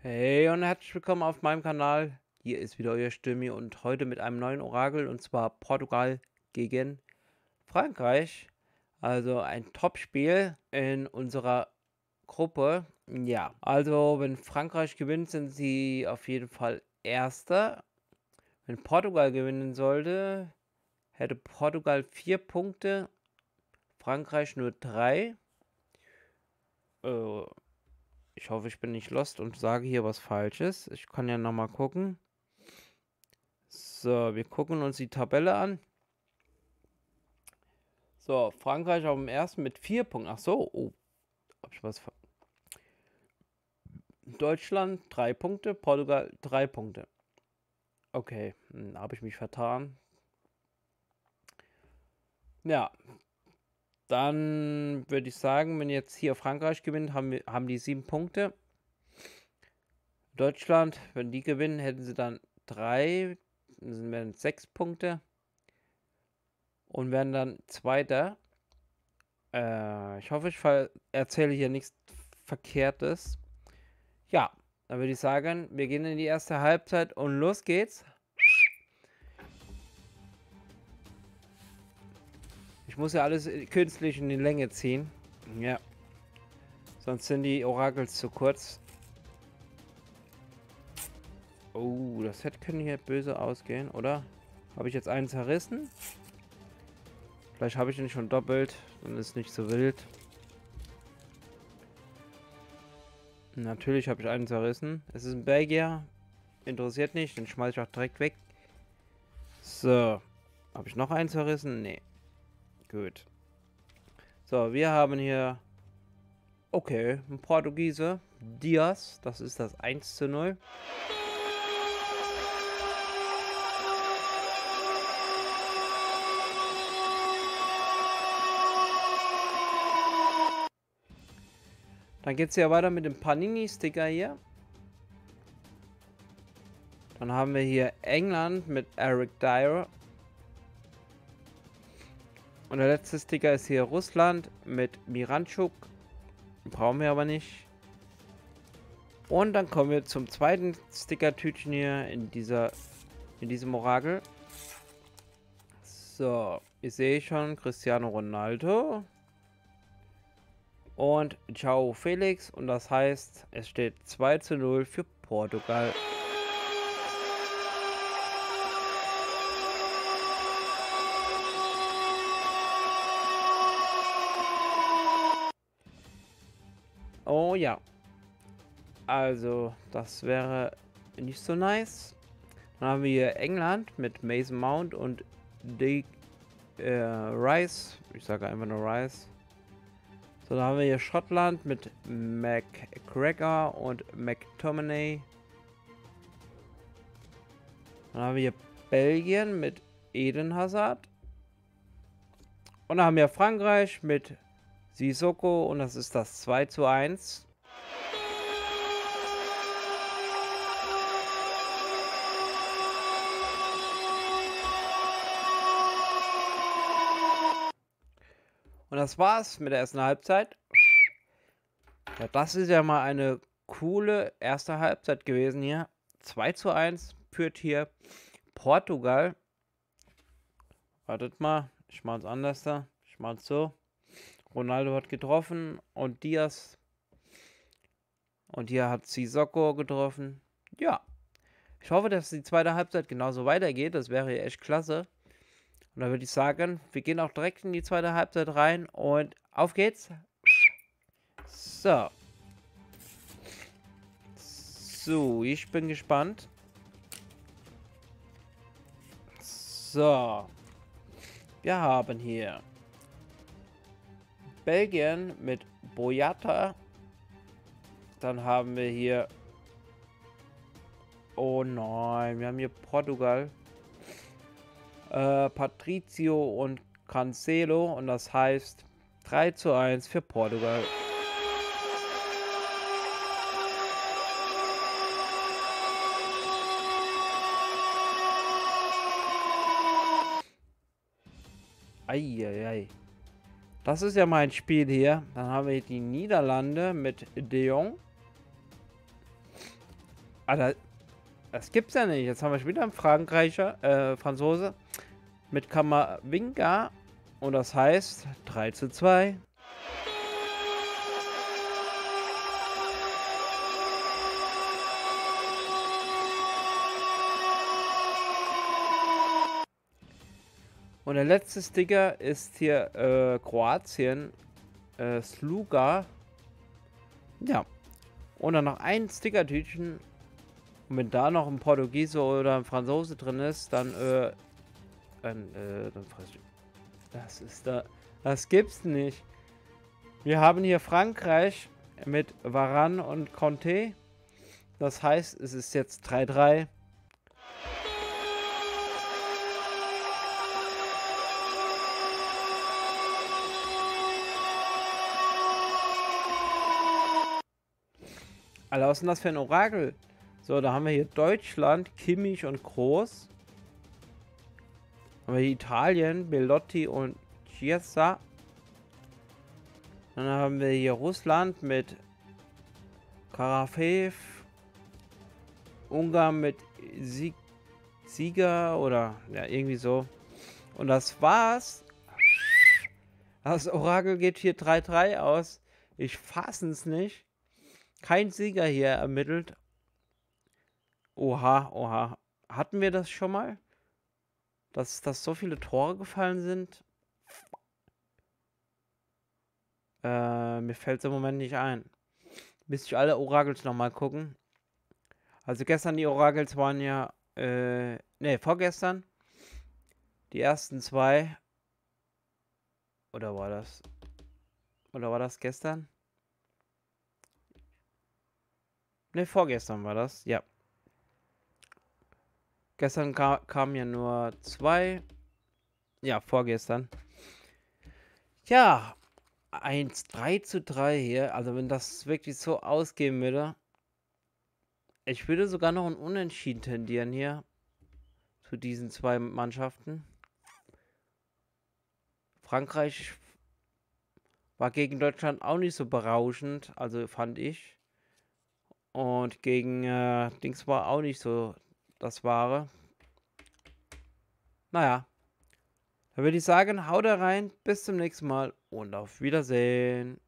Hey und herzlich willkommen auf meinem Kanal. Hier ist wieder euer Stimmi und heute mit einem neuen Orakel und zwar Portugal gegen Frankreich. Also ein Top-Spiel in unserer Gruppe. Ja, also wenn Frankreich gewinnt, sind sie auf jeden Fall Erster. Wenn Portugal gewinnen sollte, hätte Portugal vier Punkte, Frankreich nur drei. Äh, ich hoffe, ich bin nicht lost und sage hier was Falsches. Ich kann ja nochmal gucken. So, wir gucken uns die Tabelle an. So, Frankreich auf dem ersten mit vier Punkten. Ach so, oh. Hab ich was Deutschland drei Punkte, Portugal drei Punkte. Okay, hm, habe ich mich vertan. Ja, dann würde ich sagen, wenn jetzt hier Frankreich gewinnt, haben, wir, haben die sieben Punkte. Deutschland, wenn die gewinnen, hätten sie dann drei, dann wären sechs Punkte. Und werden dann Zweiter. Äh, ich hoffe, ich erzähle hier nichts Verkehrtes. Ja, dann würde ich sagen, wir gehen in die erste Halbzeit und los geht's. Muss ja alles künstlich in die Länge ziehen. Ja. Sonst sind die Orakels zu kurz. Oh, das hätte können hier böse ausgehen, oder? Habe ich jetzt einen zerrissen? Vielleicht habe ich ihn schon doppelt. Dann ist nicht so wild. Natürlich habe ich einen zerrissen. Es ist ein Belgier. Interessiert nicht. Den schmeiße ich auch direkt weg. So. Habe ich noch einen zerrissen? Nee. Gut. So, wir haben hier... Okay, ein Portugiese. Diaz. Das ist das 1 zu 0. Dann geht es ja weiter mit dem Panini-Sticker hier. Dann haben wir hier England mit Eric Dyer. Und der letzte Sticker ist hier Russland mit Miranchuk. Brauchen wir aber nicht. Und dann kommen wir zum zweiten Sticker-Tütchen hier in dieser in diesem Orakel. So, ich sehe schon Cristiano Ronaldo. Und Ciao Felix. Und das heißt, es steht 2 zu 0 für Portugal. Oh ja. Also, das wäre nicht so nice. Dann haben wir England mit Mason Mount und Dick äh, Rice. Ich sage einfach nur Rice. So, dann haben wir hier Schottland mit McGregor und McTominay. Dann haben wir hier Belgien mit Eden Hazard. Und dann haben wir Frankreich mit Sisoko und das ist das 2 zu 1. Und das war's mit der ersten Halbzeit. Ja, das ist ja mal eine coole erste Halbzeit gewesen hier. 2 zu 1 führt hier Portugal. Wartet mal, ich mach's anders da. Ich mach's so. Ronaldo hat getroffen und Diaz. Und hier hat Sissoko getroffen. Ja. Ich hoffe, dass die zweite Halbzeit genauso weitergeht. Das wäre echt klasse. Und dann würde ich sagen, wir gehen auch direkt in die zweite Halbzeit rein und auf geht's. So. So, ich bin gespannt. So. Wir haben hier Belgien mit Boyata. Dann haben wir hier... Oh nein, wir haben hier Portugal. Äh, Patricio und Cancelo. Und das heißt 3 zu 1 für Portugal. Eieiei. Das ist ja mein Spiel hier. Dann haben wir die Niederlande mit De Jong. Alter, das gibt's ja nicht. Jetzt haben wir wieder einen Frankreicher, äh, Franzose mit Kamavinga. Und das heißt 3 zu 2. Und der letzte Sticker ist hier äh, Kroatien. Äh, Sluga. Ja. Und dann noch ein Stickertütchen. Und wenn da noch ein Portugiese oder ein Franzose drin ist, dann, äh, dann, äh, dann fress ich. Das ist da. Das gibt's nicht. Wir haben hier Frankreich mit Varan und Conte. Das heißt, es ist jetzt 3-3. Alter, was ist denn das für ein Orakel? So, da haben wir hier Deutschland, Kimmich und Groß. Haben wir Italien, Bellotti und Chiesa. Dann haben wir hier Russland mit Karafev. Ungarn mit Sieg Sieger oder ja, irgendwie so. Und das war's. Das Orakel geht hier 3-3 aus. Ich fasse es nicht. Kein Sieger hier ermittelt. Oha, oha. Hatten wir das schon mal? Dass, dass so viele Tore gefallen sind? Äh, mir fällt es im Moment nicht ein. Müsste ich alle Orakels nochmal gucken. Also gestern die Orakels waren ja, äh, ne, vorgestern. Die ersten zwei. Oder war das? Oder war das gestern? Ne, vorgestern war das, ja. Gestern ka kamen ja nur zwei. Ja, vorgestern. Ja, 1, 3 zu 3 hier. Also wenn das wirklich so ausgehen würde. Ich würde sogar noch ein Unentschieden tendieren hier. Zu diesen zwei Mannschaften. Frankreich war gegen Deutschland auch nicht so berauschend. Also fand ich. Und gegen äh, Dings war auch nicht so das Wahre. Naja. Dann würde ich sagen, haut da rein, bis zum nächsten Mal und auf Wiedersehen.